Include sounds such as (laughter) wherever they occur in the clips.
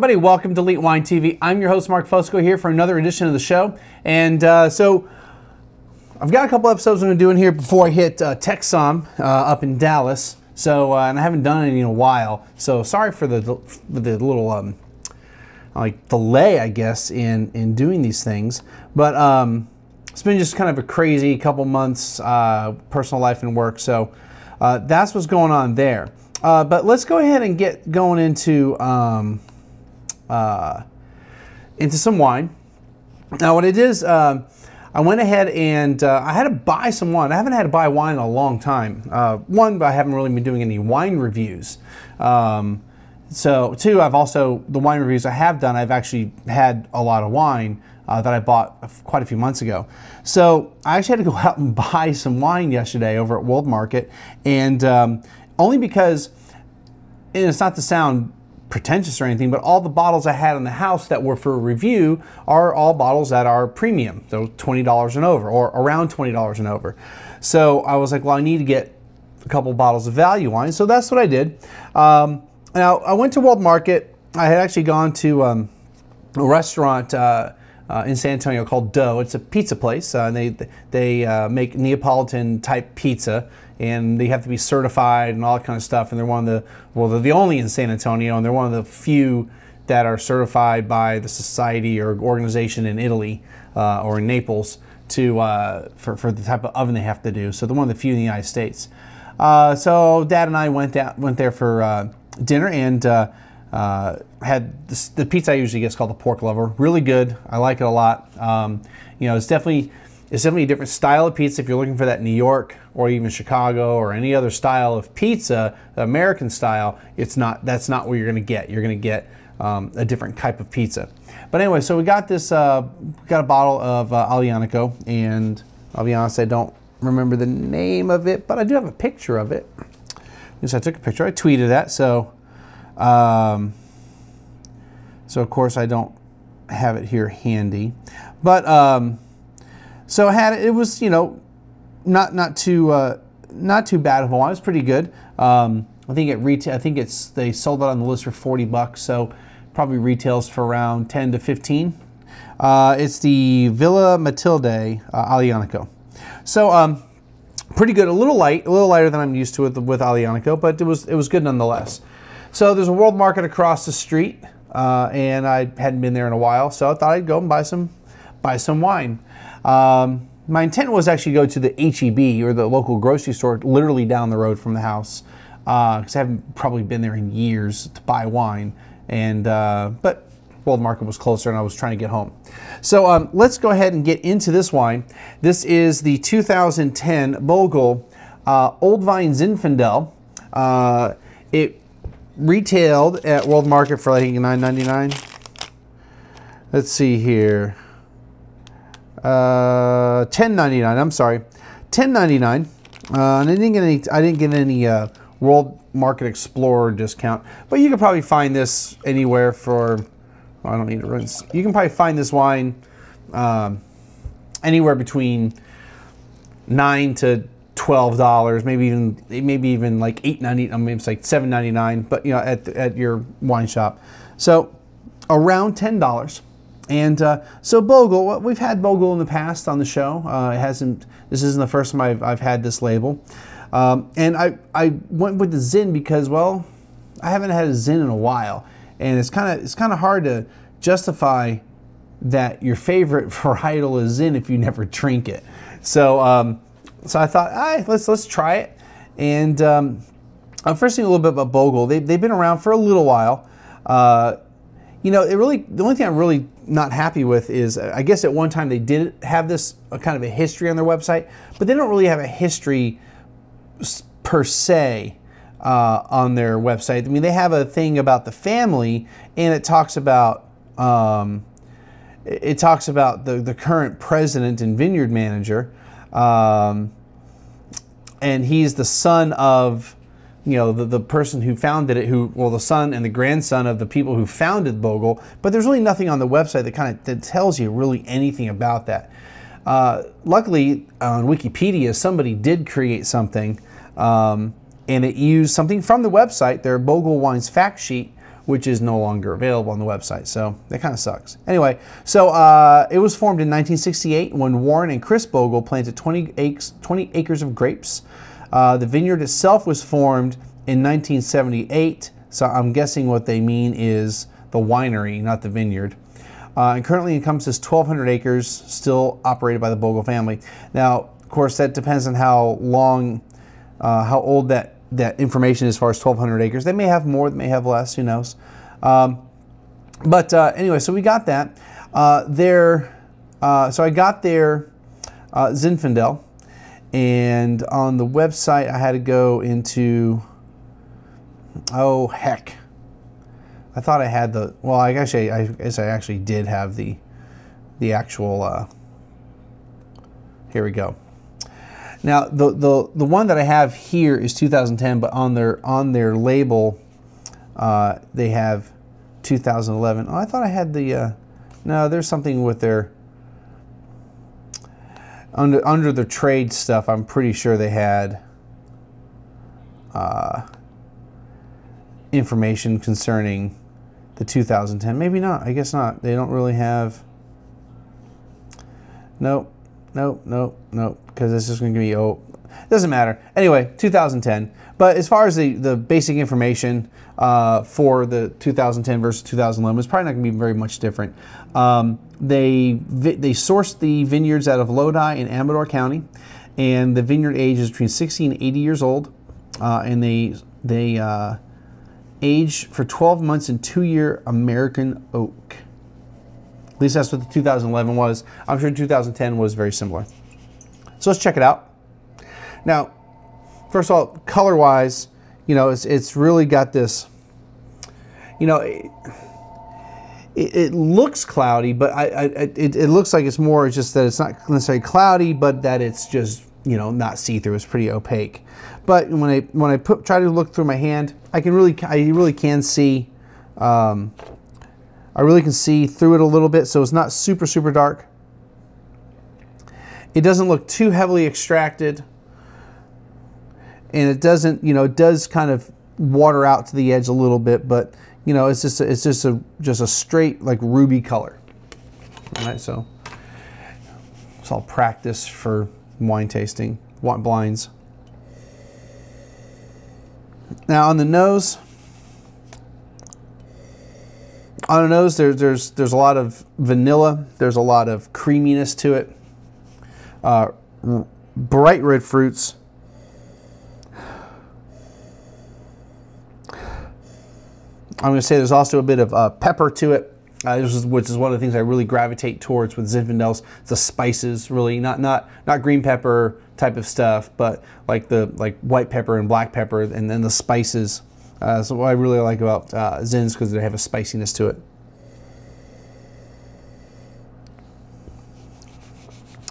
Everybody. Welcome to Elite Wine TV. I'm your host, Mark Fusco, here for another edition of the show. And uh, so, I've got a couple episodes I'm going to do in here before I hit uh, TEXSOM uh, up in Dallas. So, uh, and I haven't done any in a while. So, sorry for the for the little um, like delay, I guess, in in doing these things. But um, it's been just kind of a crazy couple months, uh, personal life and work. So, uh, that's what's going on there. But let's go ahead and get going into. Um, uh, into some wine. Now, what it is, uh, I went ahead and uh, I had to buy some wine. I haven't had to buy wine in a long time. Uh, one, but I haven't really been doing any wine reviews. Um, so, two, I've also, the wine reviews I have done, I've actually had a lot of wine uh, that I bought quite a few months ago. So, I actually had to go (laughs) out and buy some wine yesterday over at World Market. And um, only because, and it's not to sound pretentious or anything, but all the bottles I had in the house that were for review are all bottles that are premium, so $20 and over, or around $20 and over. So I was like, well, I need to get a couple bottles of value wine, so that's what I did. Um, now, I went to World Market. I had actually gone to um, a restaurant uh, uh, in San Antonio called Dough. It's a pizza place. Uh, they they uh, make Neapolitan type pizza and they have to be certified and all that kind of stuff. And they're one of the well, they're the only in San Antonio, and they're one of the few that are certified by the society or organization in Italy uh, or in Naples to uh, for for the type of oven they have to do. So they're one of the few in the United States. Uh, so Dad and I went out, went there for uh, dinner and. Uh, uh, had this, the pizza I usually get is called the pork lover. Really good. I like it a lot. Um, you know, it's definitely it's definitely a different style of pizza if you're looking for that New York or even Chicago or any other style of pizza, American style. It's not. That's not what you're going to get. You're going to get um, a different type of pizza. But anyway, so we got this. Uh, got a bottle of uh, Aglianico, and I'll be honest, I don't remember the name of it, but I do have a picture of it. Yes, I took a picture. I tweeted that. So. Um, so of course I don't have it here handy, but um, so I had it. Was you know not not too uh, not too bad of a wine. It was pretty good. Um, I think it retail. I think it's they sold it on the list for forty bucks. So probably retails for around ten to fifteen. Uh, it's the Villa Matilde uh, Aglianico. So um, pretty good. A little light, a little lighter than I'm used to with with Aglianico, but it was it was good nonetheless. So there's a world market across the street, uh, and I hadn't been there in a while, so I thought I'd go and buy some, buy some wine. Um, my intent was actually to go to the HEB or the local grocery store, literally down the road from the house, because uh, I haven't probably been there in years to buy wine. And uh, but World Market was closer, and I was trying to get home. So um, let's go ahead and get into this wine. This is the 2010 Bogle uh, Old Vine Zinfandel. Uh, it retailed at World Market for think $9.99. Let's see here. Uh, $10.99. I'm sorry, $10.99. Uh, and I didn't get any. I didn't get any uh, World Market Explorer discount, but you could probably find this anywhere for. Oh, I don't need to rinse. You can probably find this wine um, anywhere between nine to twelve dollars, maybe even maybe even like eight ninety. I mean, it's like seven ninety nine, but you know, at at your wine shop. So around ten dollars. And uh, so Bogle, we've had Bogle in the past on the show. Uh, it hasn't. This isn't the first time I've, I've had this label. Um, and I, I went with the Zin because well, I haven't had a Zin in a while, and it's kind of it's kind of hard to justify that your favorite (laughs) varietal is Zin if you never drink it. So um, so I thought, all right, let's let's try it. And um, uh, first thing a little bit about Bogle, they, they've been around for a little while. Uh, you know, it really the only thing I'm really not happy with is uh, I guess at one time they did have this kind of a history on their website, but they don't really have a history per se uh, on their website. I mean, they have a thing about the family, and it talks about um, it talks about the the current president and vineyard manager, um, and he's the son of you know the, the person who founded it who well the son and the grandson of the people who founded bogle but there's really nothing on the website that kind of that tells you really anything about that. Uh, luckily on wikipedia somebody did create something um, and it used something from the website their bogle wines fact sheet which is no longer available on the website so that kind of sucks. Anyway so uh, it was formed in 1968 when warren and chris bogle planted 20 acres, 20 acres of grapes uh, the vineyard itself was formed in 1978, so I'm guessing what they mean is the winery, not the vineyard. Uh, and currently encompasses 1,200 acres, still operated by the Bogle family. Now, of course, that depends on how long, uh, how old that, that information is as far as 1,200 acres. They may have more, they may have less, who knows. Um, but uh, anyway, so we got that. Uh, there, uh, so I got their uh, Zinfandel, and on the website I had to go into. Oh heck! I thought I had the. Well, I guess I, I guess I actually did have the, the actual. Uh, here we go. Now the, the the one that I have here is 2010, but on their on their label, uh, they have 2011. Oh, I thought I had the. Uh, no, there's something with their. Under under the trade stuff, I'm pretty sure they had. Uh, information concerning the 2010. Maybe not. I guess not. They don't really have. Nope. Nope. Nope. Nope. Because this is going to be oh, doesn't matter. Anyway, 2010. But as far as the the basic information uh, for the 2010 versus 2011, it's probably not going to be very much different. Um, they they sourced the vineyards out of Lodi in Amador County, and the vineyard age is between 60 and 80 years old, uh, and they they uh, age for 12 months in two-year American oak. At least that's what the 2011 was. I'm sure 2010 was very similar. So let's check it out. Now, first of all, color-wise, you know, it's it's really got this. You know, it, it, looks cloudy, but I, I it, it looks like it's more just that it's not necessarily cloudy, but that it's just you know not see-through. It's pretty opaque. But when I when I put try to look through my hand, I can really I really can see. Um, I really can see through it a little bit, so it's not super super dark. It doesn't look too heavily extracted, and it doesn't you know it does kind of water out to the edge a little bit, but you know it's just a, it's just a just a straight like ruby color. All right, so it's all practice for wine tasting, wine blinds. Now on the nose, on the nose there's there's there's a lot of vanilla. There's a lot of creaminess to it. Uh, bright red fruits. I'm going to say there's also a bit of uh, pepper to it, uh, is, which is one of the things I really gravitate towards with Zinfandels. The spices, really, not not not green pepper type of stuff, but like the like white pepper and black pepper, and then the spices. Uh, so what I really like about uh, Zins because they have a spiciness to it.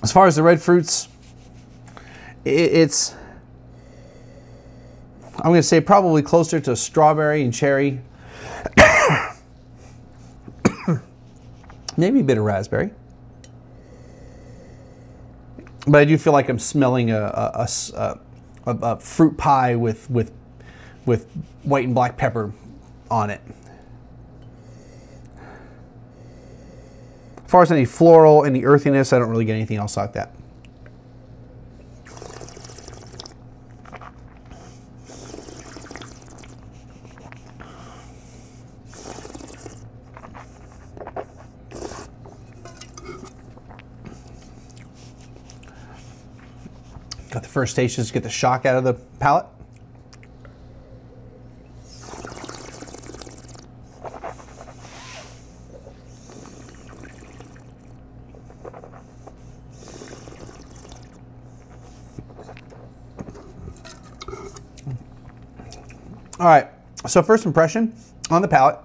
As far as the red fruits, it, it's I'm going to say probably closer to strawberry and cherry. Maybe a bit of raspberry. But I do feel like I'm smelling a fruit pie with, with, with white and black pepper on it. As far as any floral, any earthiness, I don't really get anything else like that. first taste is to get the shock out of the palate. All right, so first impression on the palate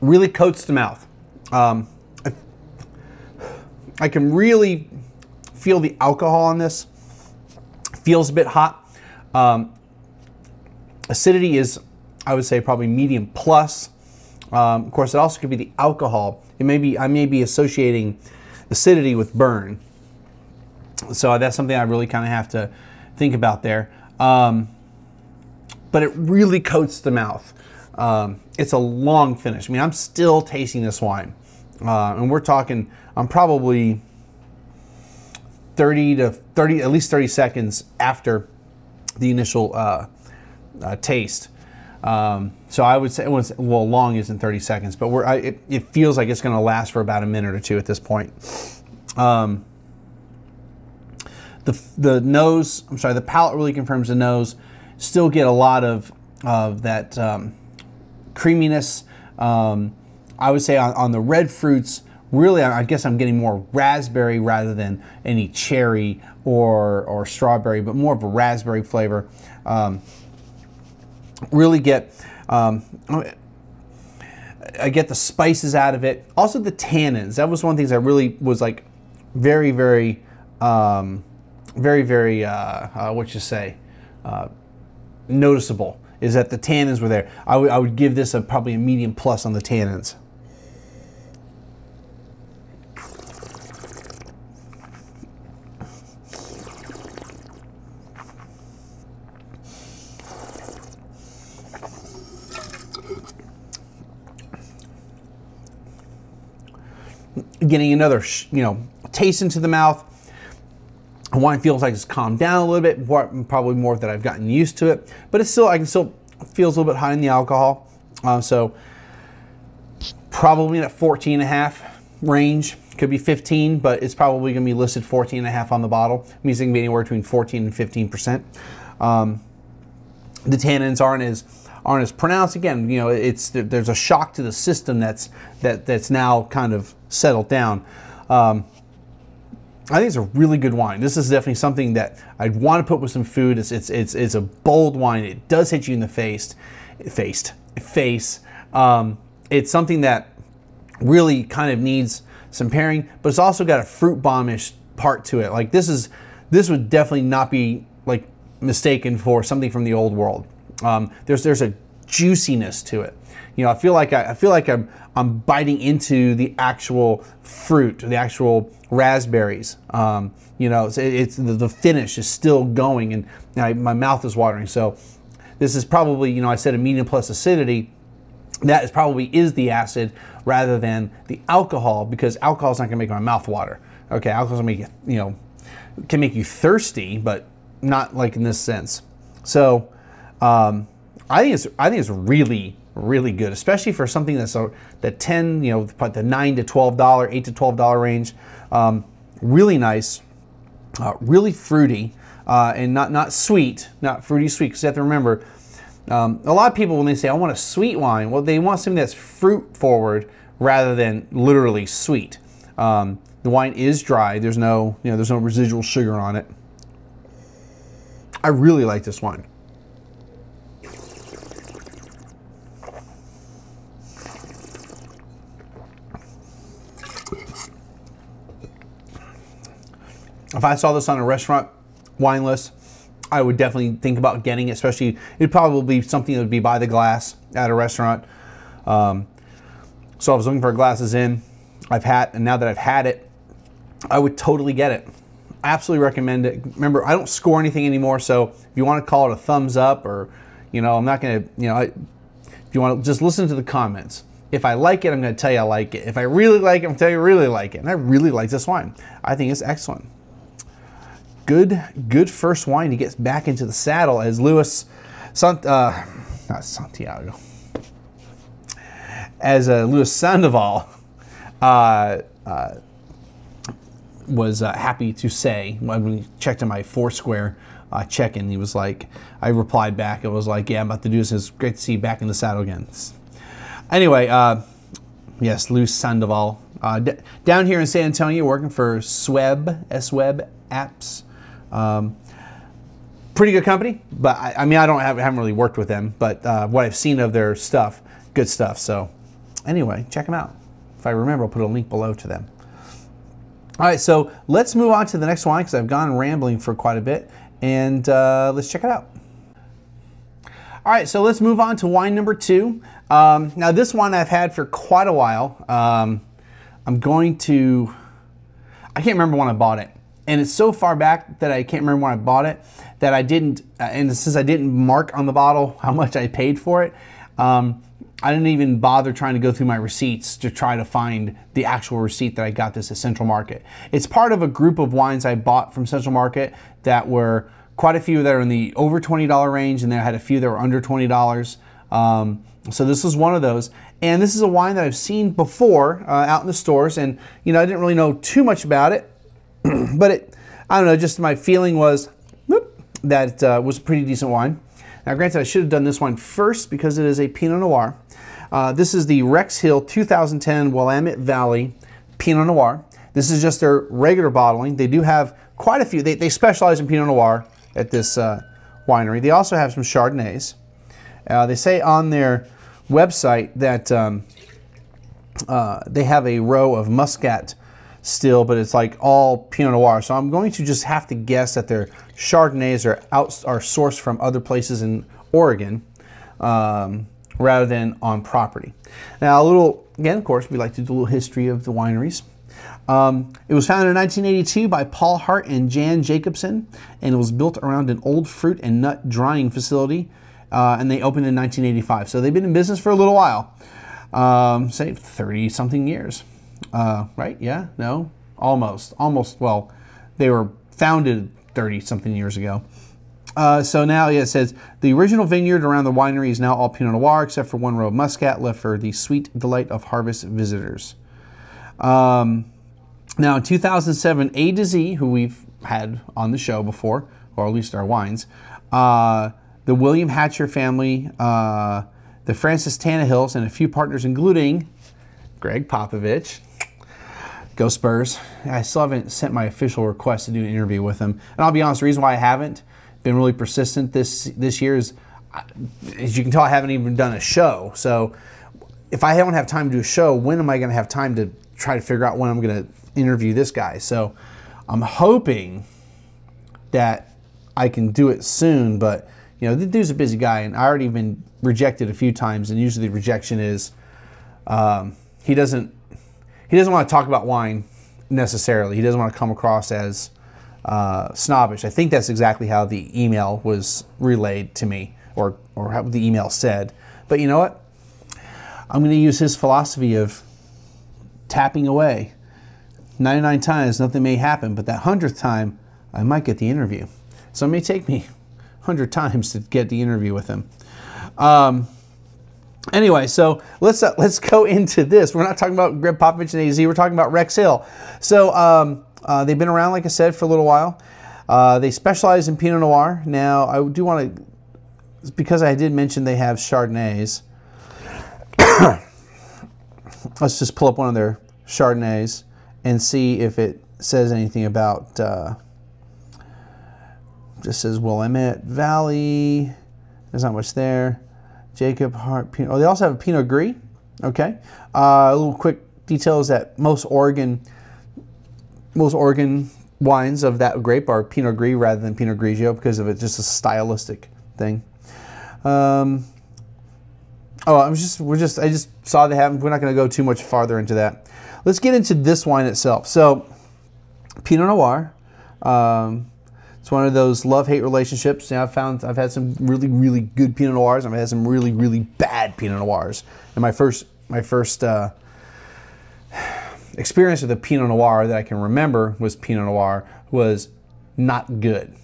really coats the mouth. Um, I, I, can really feel the alcohol on this. Feels a bit hot. Um, acidity is, I would say, probably medium plus. Um, of course, it also could be the alcohol. It may be I may be associating acidity with burn. So that's something I really kind of have to think about there. Um, but it really coats the mouth. Um, it's a long finish. I mean, I'm still tasting this wine, uh, and we're talking. I'm probably 30 to 30, at least 30 seconds after the initial uh, uh, taste. Um, so I would say, well, long isn't 30 seconds, but I, it, it, feels like it's going to last for about a minute or two at this point. Um, the, the nose, I'm sorry, the palate really confirms the nose. Still get a lot of, of that um, creaminess. Um, I would say on, on, the red fruits, really, I guess I'm getting more raspberry rather than any cherry or, or strawberry, but more of a raspberry flavor. Um, really get, um, I get the spices out of it. Also the tannins. That was one of the things I really was like very, very, um, very, very, uh, uh, what you say, uh, noticeable is that the tannins were there. I, I would give this a probably a medium plus on the tannins. Getting another, you know, taste into the mouth. Wine feels like it's calmed down a little bit, probably more that I've gotten used to it, but it's still, I can still, feels a little bit high in the alcohol. Um, so probably in that 14 and a half range, could be 15, but it's probably gonna be listed 14 and a half on the bottle. Means it can be anywhere between 14 and 15%. Um, the tannins aren't as, aren't as pronounced. Again, you know, it's there's a shock to the system that's that that's now kind of settled down. Um, I think it's a really good wine. This is definitely something that I'd want to put with some food. It's it's it's, it's a bold wine. It does hit you in the face, faced face. Um, it's something that really kind of needs some pairing, but it's also got a fruit bombish part to it. Like this is this would definitely not be like mistaken for something from the old world. Um, there's there's a juiciness to it. You know, I feel like I, I feel like I'm I'm biting into the actual fruit, the actual raspberries. Um, you know, it's, it's the, the, finish is still going, and I, my mouth is watering. So this is probably, you know, I said a medium plus acidity. That is probably is the acid rather than the alcohol because alcohol is not going to make my mouth water. Okay, alcohol make you, you know, can make you thirsty, but not like in this sense. So um, I think it's I think it's really really good, especially for something that's a, the 10, you know, the 9 to 12 dollar, 8 to 12 dollar range. Um, really nice, uh, really fruity, uh, and not not sweet, not fruity sweet. Because you have to remember, um, a lot of people when they say I want a sweet wine, well, they want something that's fruit forward rather than literally sweet. Um, the wine is dry. There's no, you know, there's no residual sugar on it. I really like this wine. If I saw this on a restaurant wine list, I would definitely think about getting it, especially it'd probably be something that would be by the glass at a restaurant. Um, so I was looking for glasses in. I've had, and now that I've had it, I would totally get it. Absolutely recommend it. Remember, I don't score anything anymore, so if you want to call it a thumbs up, or you know, I'm not gonna, you know, I, if you want to just listen to the comments. If I like it, I'm going to tell you I like it. If I really like it, I'm going to tell you I really like it. And I really like this wine. I think it's excellent good good first wine to get back into the saddle as Lewis Sant, uh, not Santiago as uh, Louis Sandoval uh, uh, was uh, happy to say when checked in my Foursquare uh, check-in, he was like, I replied back, it was like, yeah, I'm about to do this. It's great to see you back in the saddle again. Anyway, yes, Lewis Sandoval. down here in San Antonio, working for Sweb, S-Web apps. Um, pretty good company, but I, I mean, I don't have, haven't really worked with them, but uh, what I've seen of their stuff, good stuff. So, anyway, check them out. If I remember, I'll put a link below to them. All right, so let's move on to the next wine because I've gone rambling for quite a bit, and uh, let's check it out. All right, so let's move on to wine number two. Um, now, this wine I've had for quite a while. Um, I'm going to, I can't remember when I bought it. And it's so far back that I can't remember when I bought it that I didn't, uh, and since I didn't mark on the bottle (laughs) how much I paid for it, um, I didn't even bother trying to go through my receipts to try to find the actual receipt that I got this at Central Market. It's part of a group of wines I bought from Central Market that were quite a few that are in the over $20 range, and then I had a few that were under $20. Um, so this is one of those. And this is a wine that I've seen before uh, out in the stores, and you know I didn't really know too much about it, (clears throat) but it, I don't know, just my feeling was whoop, that uh, was a pretty decent wine. Now, granted, I should have done this one first because it is a Pinot Noir. Uh, this is the Rex Hill 2010 Willamette Valley Pinot Noir. This is just their regular bottling. They do have quite a few. They, they specialize in Pinot Noir at this uh, winery. They also have some Chardonnays. Uh, they say on their website that um, uh, they have a row of Muscat still, but it's like all Pinot Noir. So I'm going to just have to guess that their Chardonnays are out are sourced from other places in Oregon um, rather than on property. Now a little again, of course, we like to do a little history of the wineries. Um, it was founded in 1982 by Paul Hart and Jan Jacobson, and it was built around an old fruit and nut drying facility. Uh, and they opened in 1985. So they've been in business for a little while, um, say 30 something years. Uh, right? Yeah? No? Almost. Almost. Well, they were founded 30 something years ago. Uh, so now yeah, it says the original vineyard around the winery is now all Pinot Noir except for one row of Muscat left for the sweet delight of harvest visitors. Um, now in 2007, A to Z, who we've had on the show before, or at least our wines, uh, the William Hatcher family, uh, the Francis Tannahills, and a few partners, including Gregg Popovich. Go Spurs. I still haven't sent my official request to do an interview with him. And I'll be honest, the reason why I haven't been really persistent this this year is, as you can tell, I haven't even done a show. So if I don't have time to do a show, when am I going to have time to try to figure out when I'm going to interview this guy? So I'm hoping that I can do it soon, but you know, the dude's a busy guy, and I already been rejected a few times, and usually the rejection is um, he doesn't he doesn't want to talk about wine necessarily. He doesn't want to come across as uh, snobbish. I think that's exactly how the email was relayed to me, or or how the email said. But you know what? I'm going to use his philosophy of tapping away. 99 times nothing may happen, but that hundredth time I might get the interview. So it may take me (laughs) 100 times to get the interview with him. Um, anyway, so let's uh, let's go into this. We're not talking about Gregg Popovich and AZ. We're talking about Rex Hill. So um, uh, they've been around, like I said, for a little while. Uh, they specialize in Pinot Noir. Now, I do want to, because I did mention they have Chardonnays. (coughs) let's just pull up one of their Chardonnays and see if it says anything about. Uh, just says Willamette Valley. There's not much there. Jacob Hart. Pinot. Oh, they also have a Pinot Gris. Okay. Uh, a little quick detail is that most Oregon, most Oregon wines of that grape are Pinot Gris rather than Pinot Grigio because of it just a stylistic thing. Um, oh, I'm just we're just I just saw they have. We're not going to go too much farther into that. Let's get into this wine itself. So, Pinot Noir. Um, it's one of those love-hate relationships. You know, I've found I've had some really, really good Pinot Noirs. I've had some really, really bad Pinot Noirs. And my first, my first uh, experience with a Pinot Noir that I can remember was Pinot Noir was not good.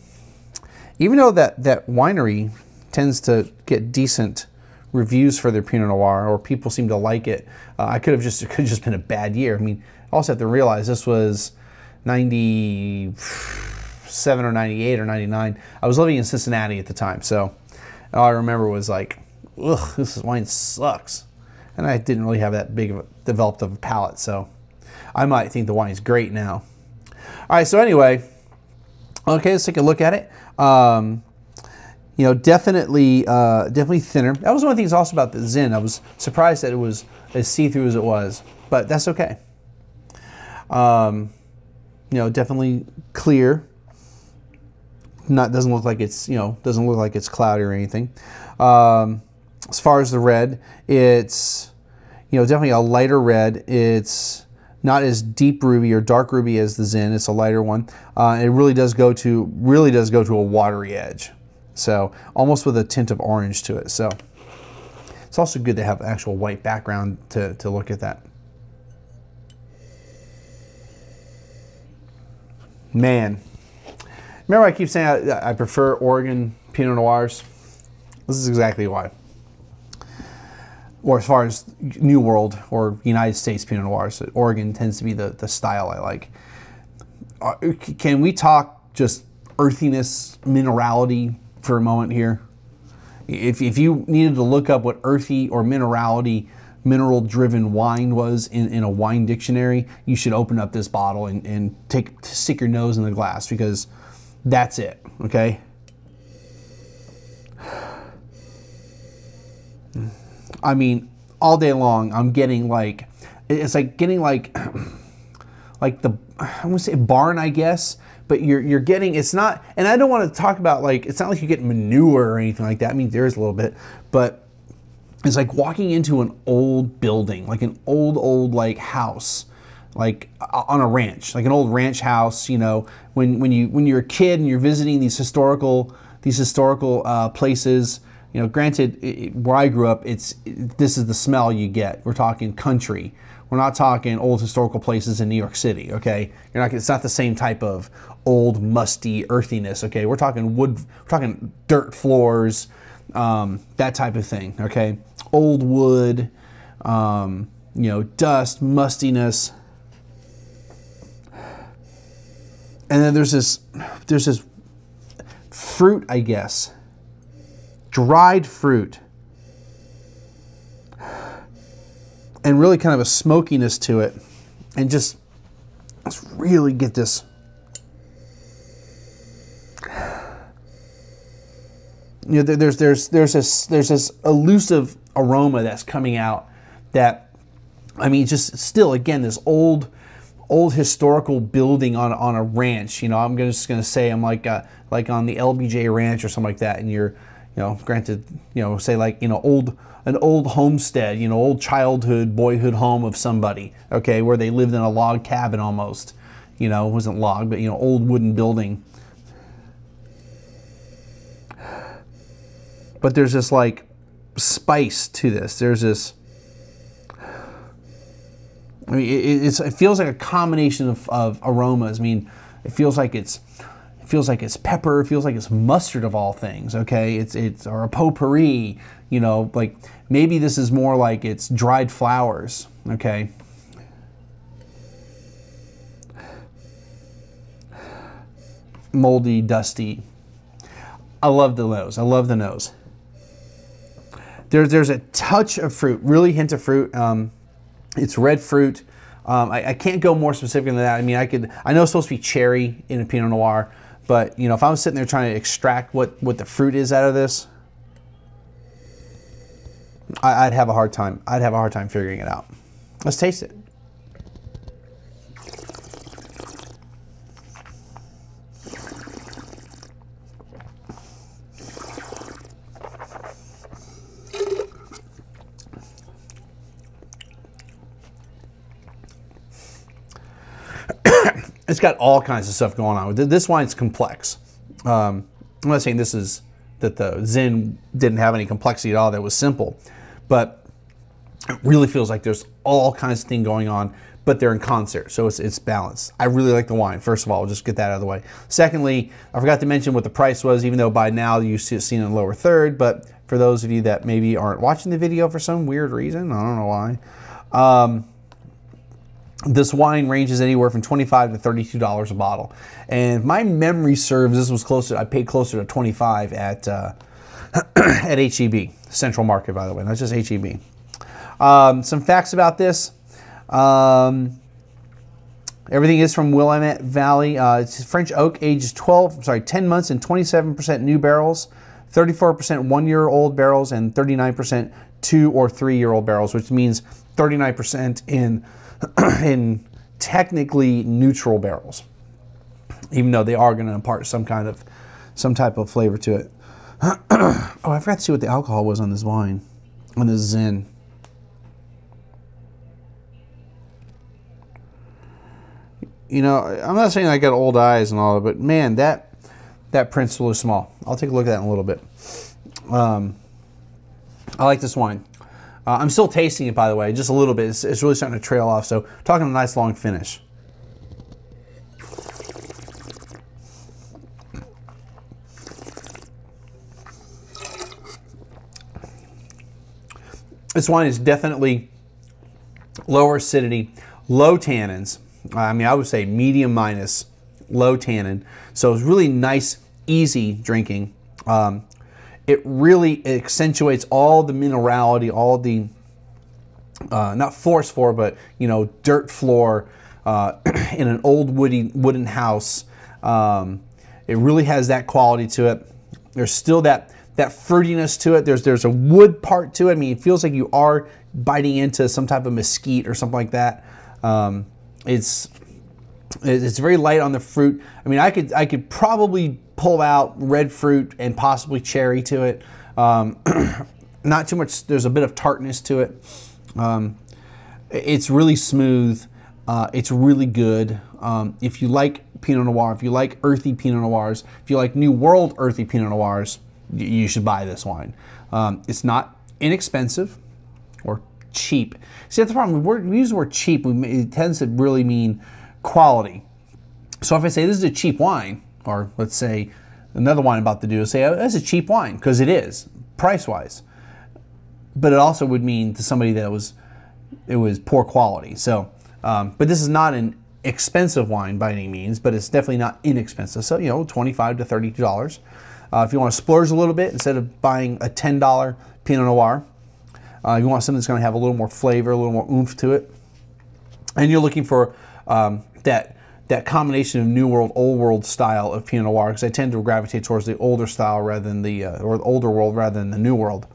Even though that that winery tends to get decent reviews for their Pinot Noir, or people seem to like it, uh, I could have just it could just been a bad year. I mean, I also have to realize this was ninety. 97 or 98 or 99. I was living in Cincinnati at the time, so all I remember was like, ugh, this wine sucks. And I didn't really have that big of a developed of a palate, so I might think the wine's great now. All right, so anyway, okay, let's take a look at it. Um, you know, definitely, uh, definitely thinner. That was one of the things also about the Zin. I was surprised that it was as see-through as it was, but that's okay. Um, you know, definitely clear. Not doesn't look like it's you know doesn't look like it's cloudy or anything. Um, as far as the red, it's you know definitely a lighter red. It's not as deep ruby or dark ruby as the Zin. It's a lighter one. Uh, it really does go to really does go to a watery edge. So almost with a tint of orange to it. So it's also good to have actual white background to, to look at that. Man, remember I keep saying I, I prefer Oregon Pinot Noirs? This is exactly why. Or as far as New World or United States Pinot Noirs, Oregon tends to be the, the style I like. Uh, can we talk just earthiness, minerality for a moment here? If, if you needed to look up what earthy or minerality, mineral driven wine was in, in a wine dictionary, you should open up this bottle and, and take stick your nose in the glass because that's it, okay? I mean, all day long, I'm getting like, it's like getting like, (clears throat) like the, I'm gonna say barn, I guess, but you're, you're getting, it's not, and I don't want to talk about like, it's not like you get manure or anything like that. I mean, there is a little bit, but it's like walking into an old building, like an old, old like house, like on a ranch, like an old ranch house, you know, when, when you, when you're a kid and you're visiting these historical, these historical uh, places, you know, granted, it, where I grew up, it's it, this is the smell you get. We're talking country. We're not talking old historical places in New York City. Okay, you're not. It's not the same type of old musty earthiness. Okay, we're talking wood. We're talking dirt floors, um, that type of thing. Okay, old wood, um, you know, dust, mustiness, and then there's this. There's this fruit, I guess dried fruit, and really kind of a smokiness to it, and just let's really get this. You know, there's there's there's this there's this elusive aroma that's coming out that, I mean, just still again this old old historical building on on a ranch. You know, I'm just gonna say I'm like uh, like on the LBJ Ranch or something like that, and you're you know, granted, you know, say like, you know, old an old homestead, you know, old childhood, boyhood home of somebody, okay, where they lived in a log cabin almost. You know, it wasn't log, but you know, old wooden building. But there's this like spice to this. There's this I mean, it, it feels like a combination of, of aromas. I mean, it feels like it's feels like it's pepper, It feels like it's mustard of all things, okay? It's it's or a potpourri, you know, like maybe this is more like it's dried flowers, okay? Moldy, dusty. I love the nose. I love the nose. There's there's a touch of fruit, really hint of fruit. Um, it's red fruit. Um, I, I, can't go more specific than that. I mean, I could. I know it's supposed to be cherry in a Pinot Noir, but you know, if I was sitting there trying to extract what what the fruit is out of this, I, would have a hard time. I'd have a hard time figuring it out. Let's taste it. It's got all kinds of stuff going on with it. This wine's complex. Um, I'm not saying this is that the Zin didn't have any complexity at all. That was simple, but it really feels like there's all kinds of thing going on, but they're in concert, so it's it's balanced. I really like the wine. First of all, I'll just get that out of the way. Secondly, I forgot to mention what the price was, even though by now you see it seen in the lower third. But for those of you that maybe aren't watching the video for some weird reason, I don't know why. Um, this wine ranges anywhere from 25 to 32 dollars a bottle. And my memory serves this was closer i paid closer to 25 at uh, (clears throat) at heb central market by the way not just heb um, some facts about this. Um, everything is from willamette valley. Uh, it's french oak ages 12 sorry 10 months and 27 percent new barrels 34% one year old barrels and 39% two or three year old barrels, which means 39% in, (clears throat) in technically neutral barrels, even though they are going to impart some kind of some type of flavor to it. (clears throat) oh, I forgot to see what the alcohol was on this wine, on this Zin. You know, I'm not saying I got old eyes and all, but man, that that print's really small. I'll take a look at that in a little bit. Um, I like this wine. Uh, I'm still tasting it, by the way, just a little bit. It's, it's really starting to trail off. So, talking a nice long finish. This wine is definitely lower acidity, low tannins. I mean, I would say medium minus, low tannin. So it's really nice, easy drinking. Um, it really accentuates all the minerality, all the uh, not forest floor, but you know, dirt floor uh, (clears throat) in an old woody wooden house. Um, it really has that quality to it. There's still that that fruitiness to it. There's there's a wood part to it. I mean, it feels like you are biting into some type of mesquite or something like that. Um, it's it's very light on the fruit. I mean, I could I could probably pull out red fruit and possibly cherry to it. Um, (clears throat) not too much. There's a bit of tartness to it. Um, it's really smooth. Uh, it's really good. Um, if you like Pinot Noir, if you like earthy Pinot Noirs, if you like New World earthy Pinot Noirs, you should buy this wine. Um, it's not inexpensive or cheap. See, that's the problem. We use the word cheap, it tends to really mean quality. So if I say this is a cheap wine, or let's say another wine I'm about to do, say oh, that's a cheap wine because it is price wise, but it also would mean to somebody that it was it was poor quality. So, um, but this is not an expensive wine by any means, but it's definitely not inexpensive. So you know, twenty five to thirty dollars. Uh, if you want to splurge a little bit, instead of buying a ten dollar Pinot Noir, uh, you want something that's going to have a little more flavor, a little more oomph to it, and you're looking for um, that that combination of new world, old world style of Pinot Noir because I tend to gravitate towards the older style rather than the uh, or the older world rather than the new world.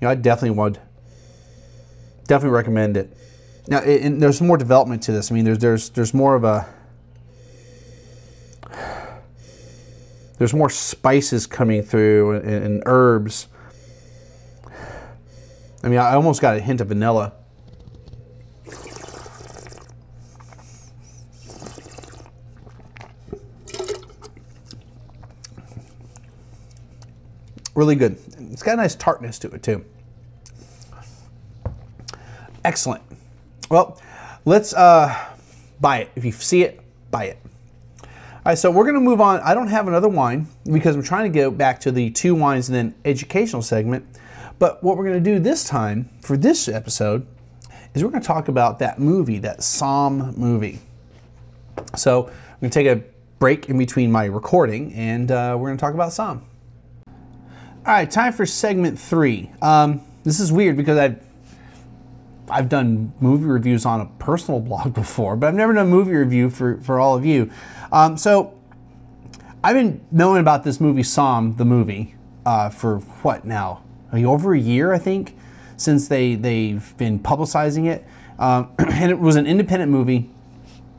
You know, I definitely would definitely recommend it. Now, it, there's more development to this. I mean, there's there's there's more of a there's more spices coming through and, and herbs. I mean, I almost got a hint of vanilla. Really good. It's got a nice tartness to it too. Excellent. Well, let's uh, buy it. If you see it, buy it. All right, so we're going to move on. I don't have another wine because I'm trying to go back to the two wines and then educational segment. But what we're going to do this time for this episode is we're going to talk about that movie, that Somm movie. So I'm going to take a break in between my recording and uh, we're going to talk about Somm. All right, time for segment three. Um, this is weird because I've I've done movie reviews on a personal (laughs) blog before, but I've never done a movie review for, for all of you. Um, so I've been knowing about this movie, Somm, the movie, uh, for what now? Over a year, I think, since they, they've been publicizing it. Um, (clears throat) and it was an independent movie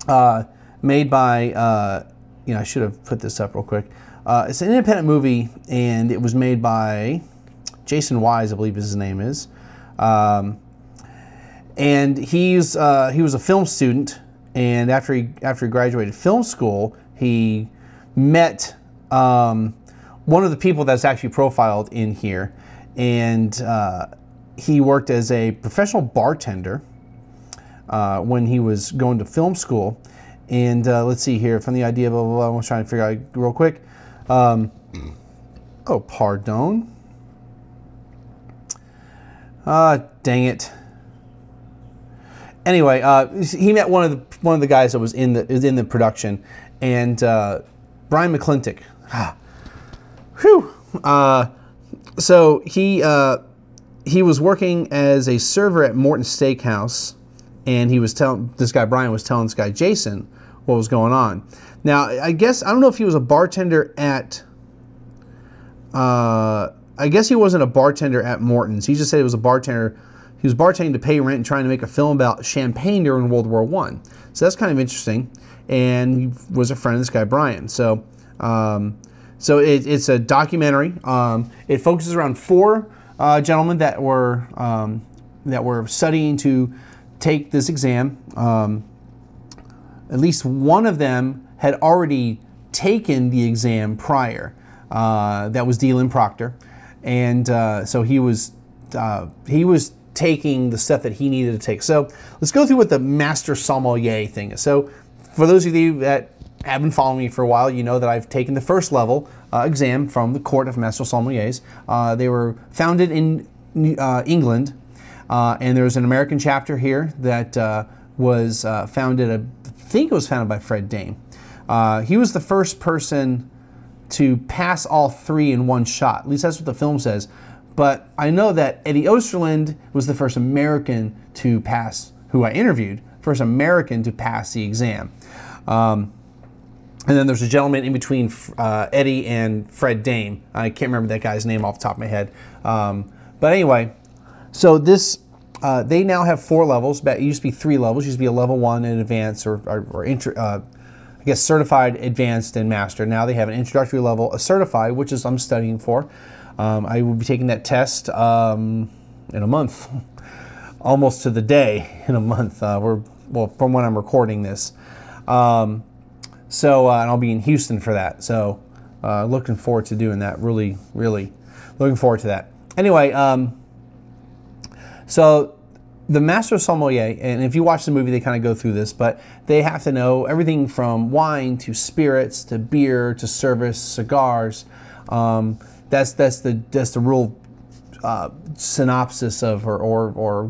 uh, made by, uh, you know, I should have put this up real quick. Uh, it's an independent movie, and it was made by Jason Wise, I believe his name is. Um, and he's uh, he was a film student, and after he after he graduated film school, he met um, one of the people that's actually profiled in here, and uh, he worked as a professional bartender uh, when he was going to film school. And uh, let's see here, from the idea, blah, blah, blah, I was trying to figure out real quick. Um, oh, pardon. Ah, dang it. Anyway, uh, he met one of the one of the guys that was in the in the production, and uh, Brian McClintock. Ah, whew. Uh, so he uh, he was working as a server at Morton Steakhouse, and he was telling this guy Brian was telling this guy Jason what was going on. Now, I guess I don't know if he was a bartender at uh, I guess he wasn't a bartender at Morton's. He just said he was a bartender. He was bartending to pay rent and trying to make a film about champagne during World War One. So that's kind of interesting. And he was a friend of this guy Brian. So, um, so it, it's a documentary. Um, it focuses around four uh, gentlemen that were um, that were studying to take this exam. Um, at least one of them had already taken the exam prior. Uh, that was DLynn Proctor, and uh, so he was uh, he was taking the stuff that he needed to take. So let's go through what the master sommelier thing is. So for those of you that have been following me for a while, you know that I've taken the first level uh, exam from the Court of Master Sommeliers. Uh, they were founded in uh, England, and there's an American chapter here that was founded, I think it was founded by Fred Dame. He was the first person to pass all three in one shot. At least that's what the film says. But I know that Eddie Osterland was the first American to pass, who I interviewed, first American to pass the exam. Um, and then there's a gentleman in between uh, Eddie and Fred Dame. I can't remember that guy's name off the top of my head. Um, but anyway, so this, uh, they now have four levels. But it used to be three levels. It used to be a level one in advance or, or, or inter, uh, I guess certified, advanced, and master. Now they have an introductory level, a certified, which is I'm studying for. Um, I will be taking that test um, in a month, (laughs) almost to the day (laughs) in a month. Uh, we're well from when I'm recording this. Um, so, uh, and I'll be in Houston for that. So, uh, looking forward to doing that. Really, really looking forward to that. Anyway, um, so the master sommelier, and if you watch the movie, they kind of go through this, but they have to know everything from wine to spirits to beer to service, cigars. Um, that's that's the that's the real uh, synopsis of or, or or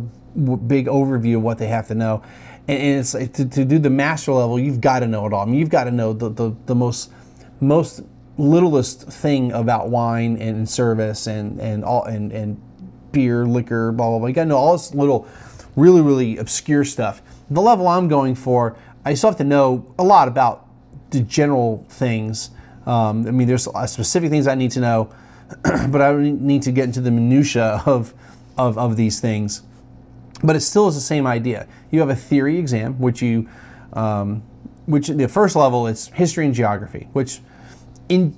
big overview of what they have to know and, it's to, to, do the master level, you've got to know it all. I mean, you've got to know the, the, the most most littlest thing about wine and service and and all and and beer, liquor, blah blah blah. You got to know all this little, really really obscure stuff. The level I'm going for, I still have to know a lot about the general things. Um, I mean, there's specific things I need to know, (clears throat) but I don't need to get into the minutia of of, of these things. But it still is the same idea. You have a theory exam, which you, um, which the first level is history and geography, which in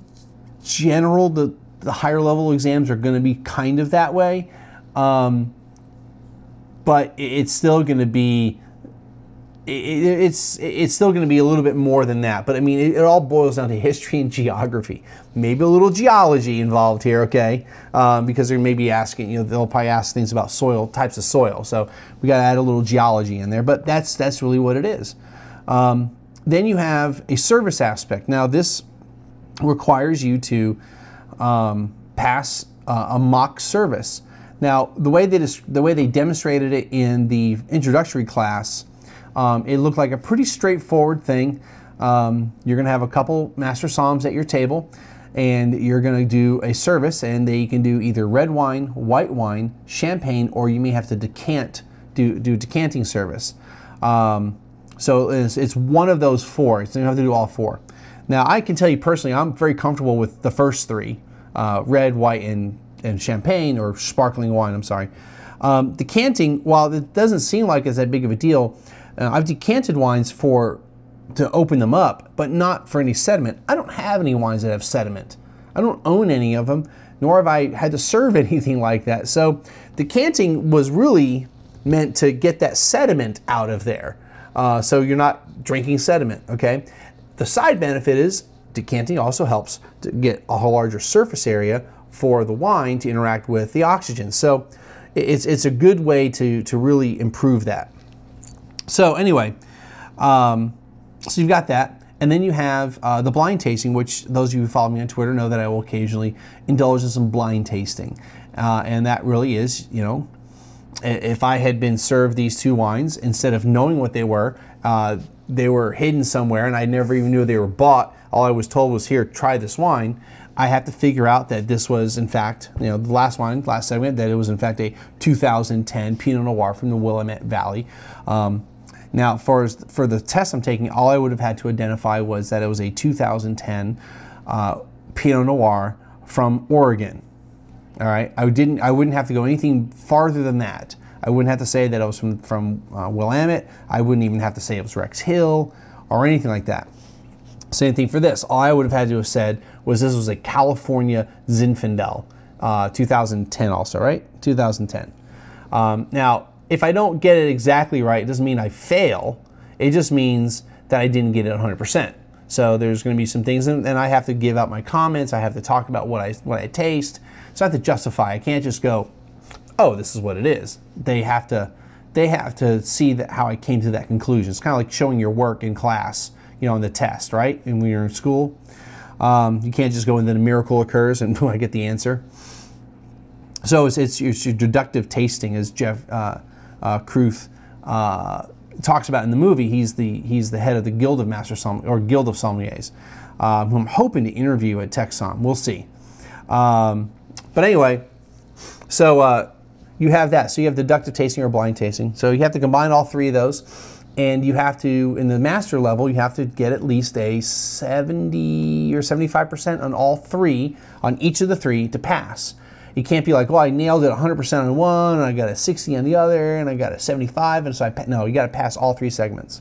general the the higher level exams are going to be kind of that way, um, but it's still going to be it's it's still going to be a little bit more than that. But I mean, it, it, all boils down to (laughs) history and geography. Maybe a little geology involved here, okay? Um, because they're maybe asking, you know, they'll probably ask things about soil types of soil. So we got to add a little geology in there. But that's that's really what it is. Um, then you have a service aspect. Now this requires you to um, pass uh, a mock service. Now the way they the way they demonstrated it in the introductory class um, it looked like a pretty straightforward thing. Um, you're going to have a couple master somms at your table and you're going to do a service and they can do either red wine, white wine, champagne, or you may have to decant, do, do decanting service. Um, so it's, it's, one of those four. You have to do all four. Now I can tell you personally, I'm very comfortable with the first three, uh, red, white, and, and champagne or sparkling wine, I'm sorry. Um, decanting, while it doesn't seem like it's that big of a deal, uh, I've decanted wines for to open them up, but not for any sediment. I don't have any wines that have sediment. I don't own any of them, nor have I had to serve (laughs) anything like that. So decanting was really meant to get that sediment out of there. Uh, so you're not drinking sediment, okay? The side benefit is decanting also helps to get a larger surface area for the wine to interact with the oxygen. So it's, it's a good way to, to really improve that. So anyway, um, so you've got that. And then you have uh, the blind tasting, which those of you who follow me on Twitter know that I will occasionally indulge in some blind tasting. Uh, and that really is, you know, if I had been served these two wines, instead of knowing what they were, uh, they were hidden somewhere and I never even knew they were bought. All I was told was, here, try this wine. I have to figure out that this was, in fact, you know, the last wine, last segment, that it was, in fact, a 2010 Pinot Noir from the Willamette Valley. Um, now, for, for the test I'm taking, all I would have had to identify was that it was a 2010 uh, Pinot Noir from Oregon. All right, I didn't. I wouldn't have to go anything farther than that. I wouldn't have to say that it was from from uh, Willamette. I wouldn't even have to say it was Rex Hill or anything like that. Same thing for this. All I would have had to have said was this was a California Zinfandel, uh, 2010 also, right? 2010. Um, now, if I don't get it exactly right, it doesn't mean I fail. It just means that I didn't get it 100%. So there's going to be some things, and, and I have to give out my comments. I have to talk about what I what I taste. So I have to justify. I can't just go, "Oh, this is what it is." They have to they have to see that how I came to that conclusion. It's kind of like showing your work in class, you know, in the test, right? And when you're in school, um, you can't just go and then a miracle occurs and (laughs) I get the answer. So it's, it's, it's your deductive tasting, as Geoff uh, uh, Kruth uh, talks about in the movie. He's the he's the head of the Guild of Master Somm or Guild of Sommeliers, um, who I'm hoping to interview at TEXSOM. We'll see. Um, but anyway, so uh, you have that. So you have deductive tasting or blind tasting. So you have to combine all three of those. And you have to, in the master level, you have to get at least a 70 or 75% on all three, on each of the three to pass. You can't be like, well, I nailed it 100% on one, and I got a 60 on the other, and I got a 75, and so I, no, you got to pass all three segments.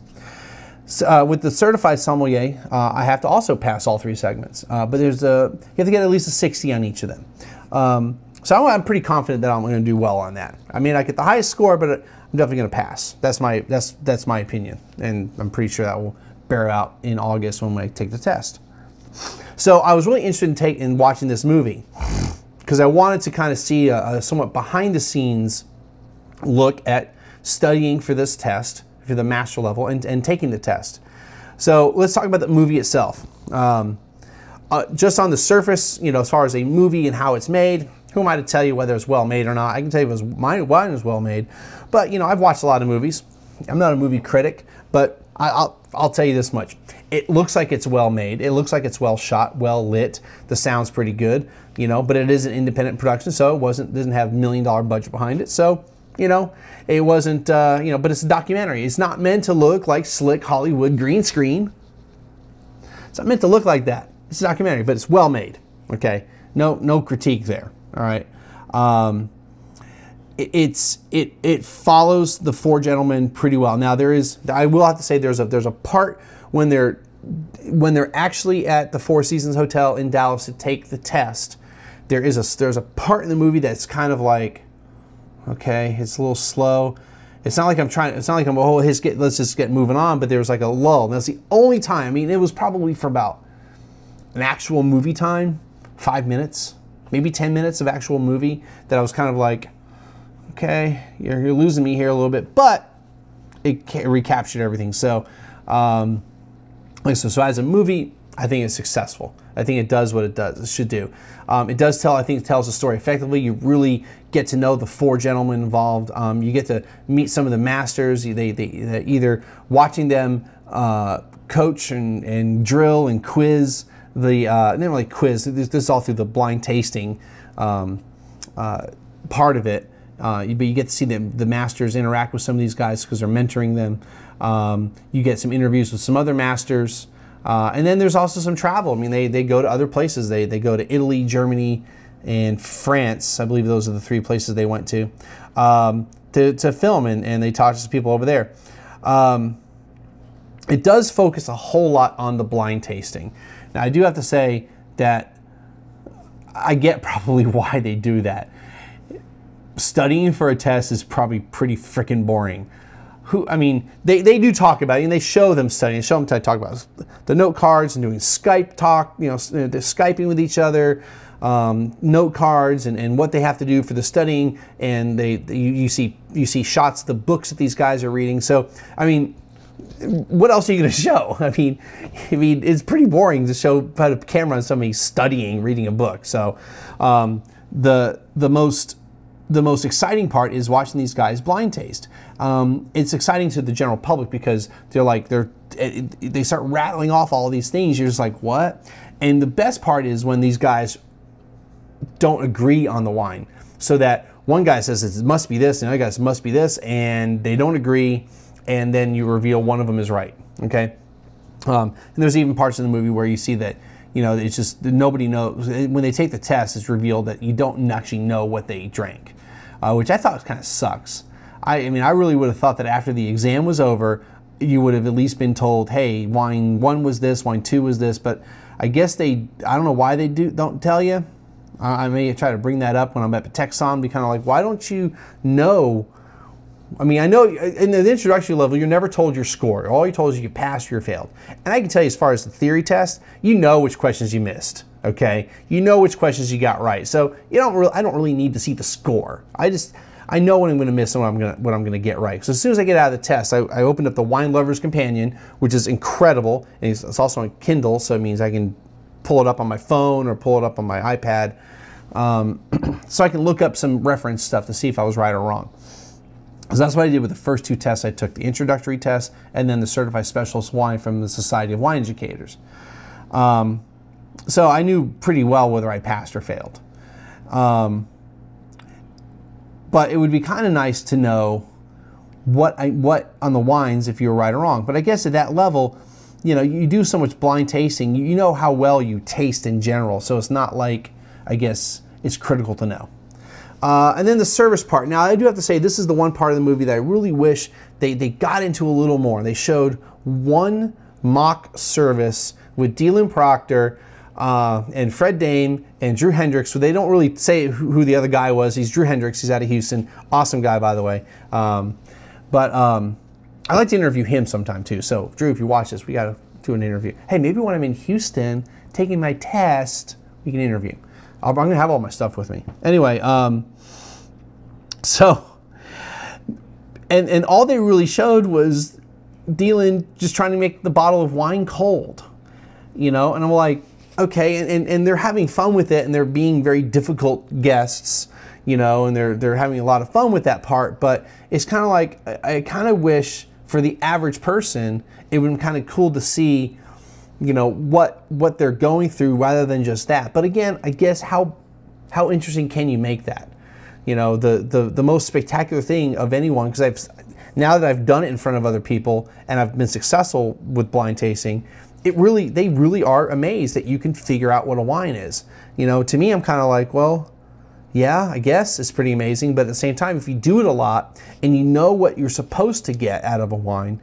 So, uh, with the certified sommelier, uh, I have to also pass all three segments, uh, but there's a you have to get at least a 60 on each of them. Um, so I'm pretty confident that I'm going to do well on that. I mean, I get the highest score, but I'm definitely going to pass. That's my that's that's my opinion, and I'm pretty sure that will bear out in August when I take the test. So I was really interested in, take, in watching this movie because I wanted to kind of see a, a somewhat behind the scenes look at studying for this test, for the master level, and, and taking the test. So let's talk about the movie itself. Um, uh, just on the surface, you know, as far as a movie and how it's made, who am I to tell you whether it's well made or not? I can tell you it was, mine, mine is well made. But, you know, I've watched a lot of movies. I'm not a movie critic, but I, will I'll tell you this much. It looks like it's well made. It looks like it's well shot, well lit. The sound's pretty good, you know, but it is an independent production, so it wasn't doesn't have million dollar budget behind it. So, you know, it wasn't uh, you know, but it's a documentary. It's not meant to look like slick Hollywood green screen. It's not meant to look like that. It's a documentary, but it's well made. Okay. No no critique there. All right. Um, it's it it follows the four gentlemen pretty well. Now there is I will have to say there's a there's a part when they're when they're actually at the Four Seasons Hotel in Dallas to take the test. There is a there's a part in the movie that's kind of like okay, it's a little slow. It's not like I'm trying. It's not like I'm oh, his get, let's just get moving on. But there was like a lull. That's the only time. I mean, it was probably for about an actual movie time, five minutes, maybe ten minutes of actual movie that I was kind of like, okay, you're, you're losing me here a little bit, but it recaptured everything. So, um, so, so as a movie, I think it's successful. I think it does what it does. It should do. Um, it does tell. I think it tells the story effectively. You really get to know the four gentlemen involved. Um, you get to meet some of the masters. They, they either watching them uh, coach and, and drill and quiz the. Uh, not really quiz. This, this, is all through the blind tasting um, uh, part of it. Uh, but you get to see the, the masters interact with some of these guys because they're mentoring them. Um, you get some interviews with some other masters. Uh, and then there's also some travel. I mean, they, they go to other places. They, they go to Italy, Germany, and France. I believe those are the three places they went to um, to, to film, and, and they talk to people over there. Um, it does focus a whole lot on the blind tasting. Now, I do have to say that I get (laughs) probably why they do that studying for a test is probably pretty freaking boring. Who, I mean, they, they do talk about it and they show them studying, show them to talk about the note cards and doing Skype talk, you know, they're Skyping with each other, um, note cards and, and what they have to do for the studying. And they, you, you see, you see shots the books that these guys are reading. So, I mean, what else are you going (laughs) to show? I mean, I mean, it's pretty boring to show put a camera on somebody studying, reading a book. So, um, the the most the most exciting part is watching these guys blind taste. Um, it's exciting to the general public because they're like they're they start rattling off all these things. You're just like what? And the best part is when these guys don't agree on the wine, so that one guy says it must be this, and the other guy says it must be this, and they don't agree, and then you reveal one of them is right. Okay. Um, and there's even parts in the movie where you see that you know, it's just nobody knows. When they take the test, it's revealed that you don't actually know what they drank, uh, which I thought kind of sucks. I, I mean, I really would have thought that after the exam was over, you would have at least been told, hey, wine one was this, wine two was this, but I guess they, I don't know why they do don't tell you. I may try to bring that up when I'm at TEXSOM, be kind of like, why don't you know? I mean, I know in the introductory level, you're never told your score. All you're told is you passed or you failed. And I can tell you, as far as the theory test, you know which questions you missed. Okay, you know which questions you got right. So you don't really, I don't really need to see the score. I just, I know what I'm going to miss and what I'm going to, what I'm going to get right. So as soon as I get out of the test, I, I opened up the Wine Lover's Companion, which is incredible, and it's, it's also on Kindle, so it means I can pull it up on my phone or pull it up on my iPad, um, (clears throat) so I can look up some reference stuff to see if I was right or wrong. So that's what I did with the first two tests. I took the introductory test and then the certified specialist wine from the Society of Wine Educators. Um, so I knew pretty well whether I passed or failed. Um, but it would be kind of nice to know what I, what on the wines if you were right or wrong. But I guess at that level, you know, you do so much blind tasting, you know how well you taste in general. So it's not like, I guess, it's critical to know. Uh, and then the service part. Now, I do have to say, this is the one part of the movie that I really wish they, they got into a little more. They showed one mock service with DLynn Proctor uh, and Fred Dame and Drew Hendricks. So they don't really say who, the other guy was. He's Drew Hendricks. He's out of Houston. Awesome guy, by the way. Um, but um, I like to interview him sometime too. So Drew, if you watch this, we got to do an interview. Hey, maybe when I'm in Houston taking my test, we can interview. i am going to have all my stuff with me. Anyway, um, (laughs) so and and all they really showed was DLynn just trying to make the bottle of wine cold, you know. And I'm like, okay, and, and, and they're having fun with it, and they're being very difficult guests you know, and they're they're having a lot of fun with that part. But it's kind of like I, I kind of wish for the average person, it would be kind of cool to see, you know, what what they're going through rather than just that. But again, I guess how how interesting can you make that? You know, the the the most spectacular thing of anyone because I've now that I've done it in front of other people and I've been successful with blind tasting, it really they really are amazed that you can figure out what a wine is. You know, to me, I'm kind of like, well, yeah, I guess it's pretty amazing. But at the same time, if you do it a lot and you know what you're supposed to get out of a wine,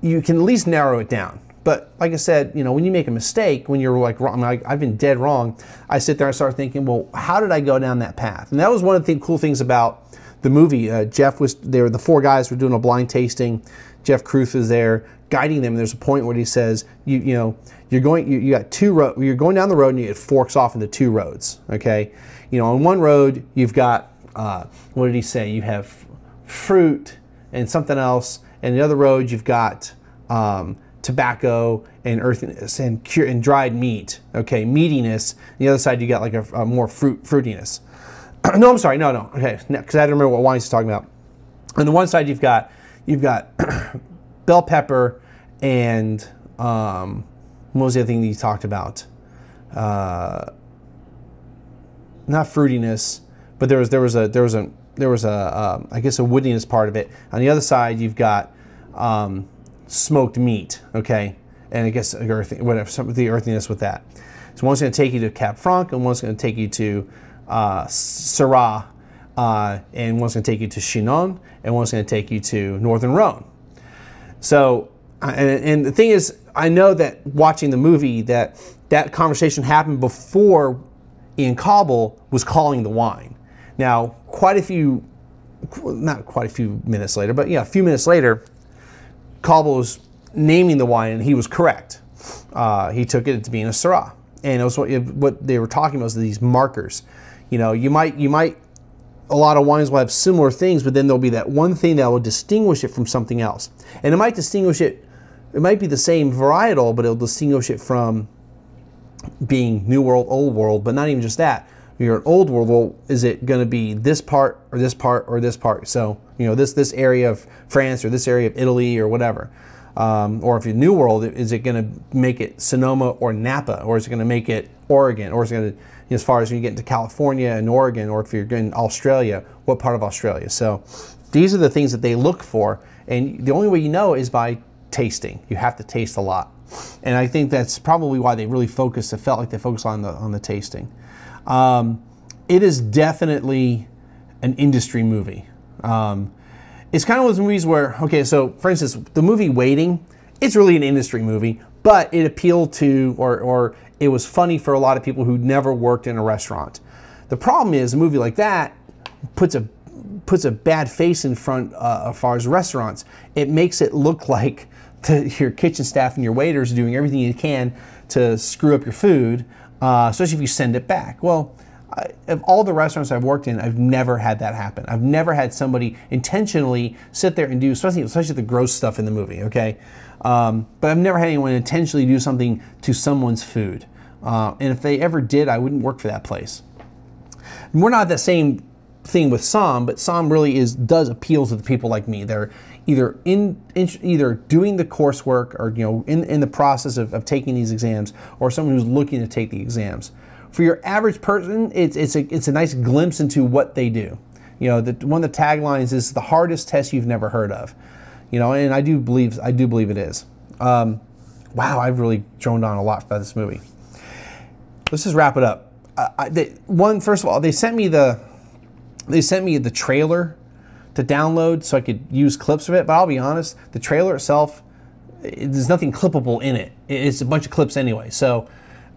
you can at least narrow it down. But like I said, you know, when you make a mistake, when you're like wrong, like I've been dead wrong, I sit there and start thinking, well, how did I go down that path? And that was one of the cool things about the movie. Uh, Geoff was there; the four guys were doing a blind tasting. Geoff Kruth is there guiding them. And there's a point where he says, you you know, you're going, you, you got two road, you're going down the road and it forks off into two roads. Okay, you know, on one road you've got uh, what did he say? You have fruit and something else, and the other road you've got um, tobacco and earthiness and cure and dried meat. Okay, meatiness. the other side you got like a, a more fruit fruitiness. (clears throat) no, I'm sorry, no, no. Okay, because I don't remember what wine he's talking about. On the one side you've got you've got (clears throat) bell pepper and um, what was the other thing that you talked about? Uh, not fruitiness, but there was there was a there was a there was a uh, I guess a woodiness part of it. On the other side, you've got um, smoked meat, okay, and I guess earth, whatever some of the earthiness with that. So one's going to take you to Cab Franc, and one's going to take you to uh, Syrah, uh, and one's going to take you to Chinon, and one's going to take you to Northern Rhone. So, and, and the thing is, I know that watching the movie that that conversation happened before Ian Cauble was calling the wine. Now, quite a few, not quite a few minutes later, but yeah, a few minutes later, Cauble was naming the wine and he was correct. Uh, he took it to being a Syrah. And it was what, what they were talking about was these markers. You know, you might, you might, a lot of wines will have similar things, but then there'll be that one thing that will distinguish it from something else. And it might distinguish it, it might be the same varietal, but it'll distinguish it from being New World, Old World, but not even just that. You're an Old World. Well, is it going to be this part or this part or this part? So you know this this area of France or this area of Italy or whatever. Um, or if you're New World, is it going to make it Sonoma or Napa, or is it going to make it Oregon, or is it going to as far as when you get into California and Oregon, or if you're in Australia, what part of Australia? So these are the things that they look for, and the only way you know is by tasting. You have to taste a lot. and I think that's probably why they really focused. It felt like they focused on the on the tasting. Um, it is definitely an industry movie. Um, it's kind of those movies where, okay, so for instance, the movie Waiting, it's really an industry movie, but it appealed to or or it was funny for a lot of people who'd never worked in a restaurant. The problem is a movie like that puts a puts a bad face in front uh, as far as restaurants. It makes it look (laughs) like your kitchen staff and your waiters are doing everything you can to screw up your food, uh, especially if you send it back. Well, I, of all the restaurants I've worked in, I've never had that happen. I've never had somebody intentionally sit there and do, especially, especially the gross stuff in the movie, okay? Um, but I've never had anyone intentionally do something to someone's food. Uh, and if they ever did, I wouldn't work for that place. And we're not the same thing with Somm, but Somm really is does appeal to the people like me. They're either in, in either doing the coursework or you know in, in the process of, of taking these exams, or someone who's looking to take the exams. For your average person, it's it's a it's a nice glimpse into what they do. You know, the, one of the taglines is the hardest test you've never heard of. You know, and I do believe I do believe it is. Um, wow, I've really droned on a lot about this movie. Let's just wrap it up. I, they, one, first of all, they sent me the they sent me the trailer to download so I could use clips of it. But I'll be honest, the trailer itself, it, there's nothing clippable in it. It's a bunch of clips anyway. So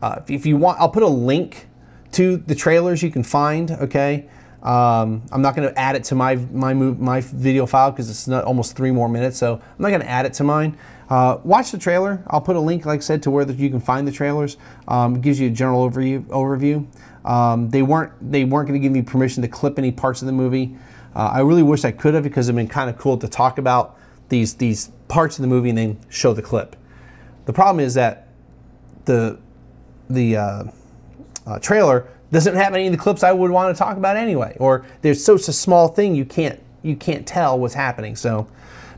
uh, if, if, you want, I'll put a link to the trailers you can find. Okay. Um, I'm not going to add it to my my my video file because it's not almost three more minutes, so I'm not going to add it to mine. Uh, watch the trailer. I'll put a link, like I said, to where the, you can find the trailers. Um, it gives you a general overview. Overview. Um, they weren't they weren't going to give me permission to clip any parts of the movie. Uh, I really wish I could have because it'd been kind of cool to talk about these these parts of the movie and then show the clip. The problem is that the the uh, uh, trailer doesn't have any of the clips I would want to talk about anyway, or there's such a small thing you can't you can't tell what's happening. So,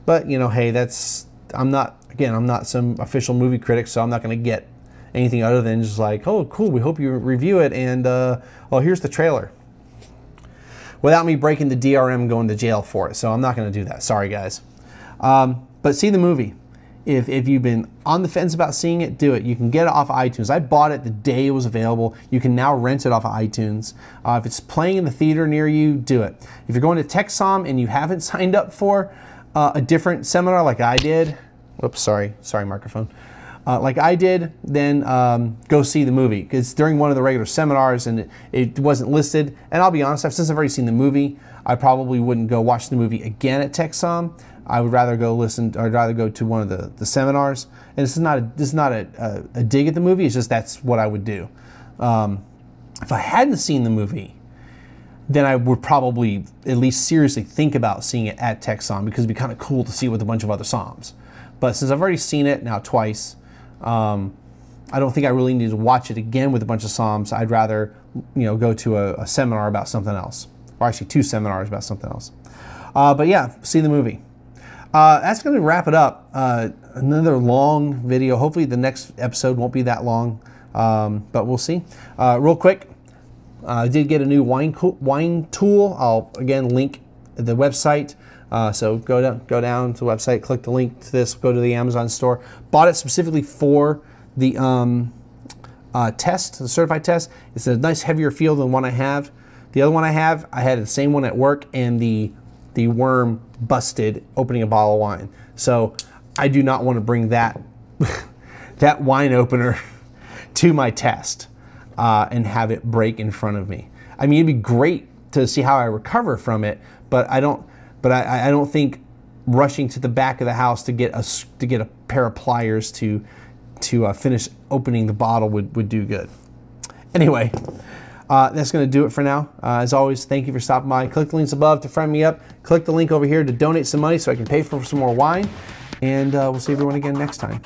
but you know, hey, that's I'm not again I'm not some official movie critic, so I'm not going to get anything other than just like, oh, cool, we hope you review it, and uh, well, here's the trailer. Without me breaking the DRM going to jail for it, so I'm not going to do that. Sorry, guys. Um, but see the movie. If, if you've been on the fence about seeing it, do it. You can get it off of iTunes. I bought it the day it was available. You can now rent it off of iTunes. Uh, if it's playing in the theater near you, do it. If you're going to TEXSOM and you haven't (laughs) signed up for uh, a different seminar like I did, whoops, sorry, sorry, microphone uh, like I did, then um, go see the movie. Because during one of the regular seminars and it, it, wasn't listed. And I'll be honest, I've, since I've already seen the movie, I probably wouldn't go watch the movie again at TEXSOM. I would rather go listen, I'd rather go to one of the, the seminars. And this is not, a, this is not a, a, a dig at the movie, it's just that's what I would do. Um, if I hadn't seen the movie, then I would probably at least seriously think about seeing it at TEXSOM because it'd be kind of cool to see it with a bunch of other Somms. But since I've already seen it now twice, um, I don't think I really need to watch it again with a bunch of Somms. I'd rather, you know, go to a, a seminar about something else, or actually two seminars about something else. Uh, but yeah, see the movie. Uh, that's going to wrap it up. Uh, another long video. Hopefully, the next episode won't be that long, um, but we'll see. Uh, real quick, uh, I did get a new wine wine tool. I'll again link the website. Uh, so go down, go down to the website, click the link to this, go to the Amazon store. Bought it specifically for the um, uh, test, the certified test. It's a nice heavier feel than one I have. The other one I have, I had the same one at work, and the the worm busted opening a bottle of wine. So I do not want to bring that (laughs) that wine opener (laughs) to my test uh, and have it break in front of me. I mean, it'd be great to see how I recover from it, but I don't. But I, I don't think rushing to the back of the house to get a to get a pair of pliers to to uh, finish opening the bottle would, would do good. Anyway, uh, that's going to do it for now. Uh, as always, thank you for stopping by. Click the links above to friend me up. Click the link over here to donate some money so I can pay for some more wine. And uh, we'll see everyone again next time.